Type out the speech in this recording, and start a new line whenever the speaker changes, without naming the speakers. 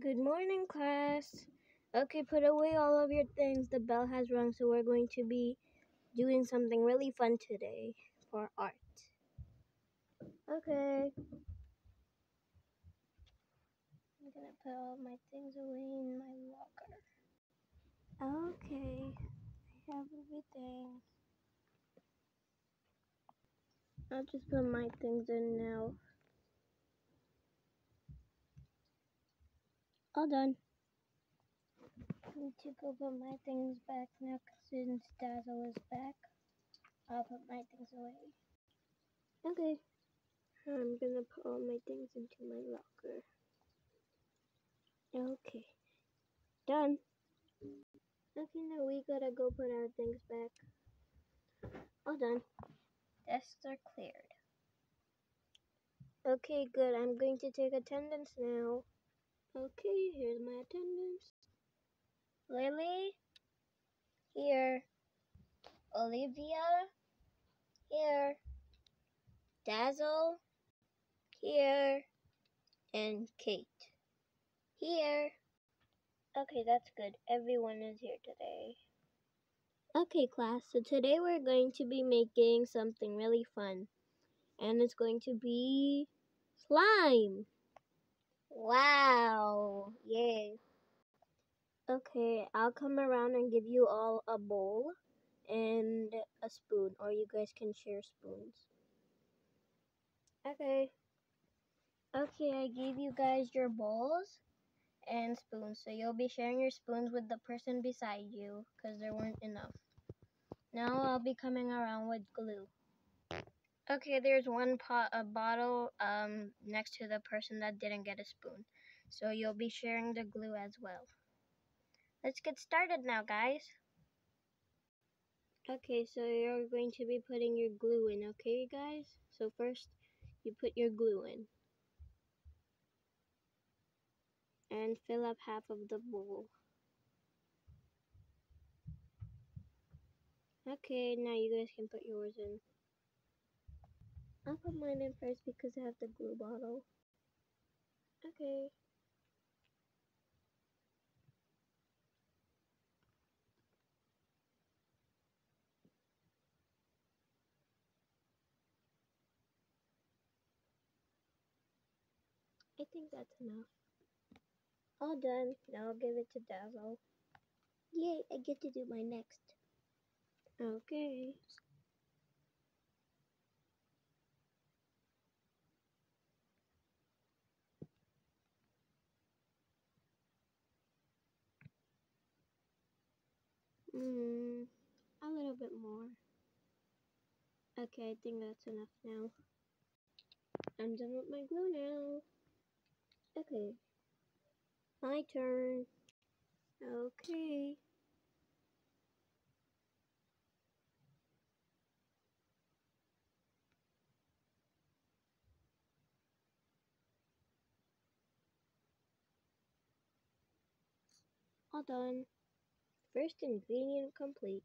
Good morning, class. Okay, put away all of your things. The bell has rung, so we're going to be doing something really fun today for art. Okay. I'm gonna put all my things away in my locker. Okay, I have everything. I'll just put my things in now. All done. I need to go put my things back now since Dazzle is back. I'll put my things away. Okay. I'm gonna put all my things into my locker. Okay. Done. Okay, now we gotta go put our things back. All done. Desks are cleared. Okay, good. I'm going to take attendance now. Okay, here's my attendance. Lily? Here. Olivia? Here. Dazzle? Here. And Kate? Here. Okay, that's good. Everyone is here today. Okay, class. So today we're going to be making something really fun. And it's going to be slime. Wow. Yay. Okay, I'll come around and give you all a bowl and a spoon, or you guys can share spoons. Okay. Okay, I gave you guys your bowls and spoons, so you'll be sharing your spoons with the person beside you because there weren't enough. Now I'll be coming around with glue. Okay, there's one pot, a bottle um, next to the person that didn't get a spoon. So you'll be sharing the glue as well. Let's get started now, guys. Okay, so you're going to be putting your glue in, okay, guys? So first, you put your glue in. And fill up half of the bowl. Okay, now you guys can put yours in. I'll put mine in first because I have the glue bottle. Okay. I think that's enough. All done. Now I'll give it to Dazzle. Yay, I get to do my next. Okay. Hmm, a little bit more. Okay, I think that's enough now. I'm done with my glue now. Okay. My turn. Okay. All done. First ingredient complete.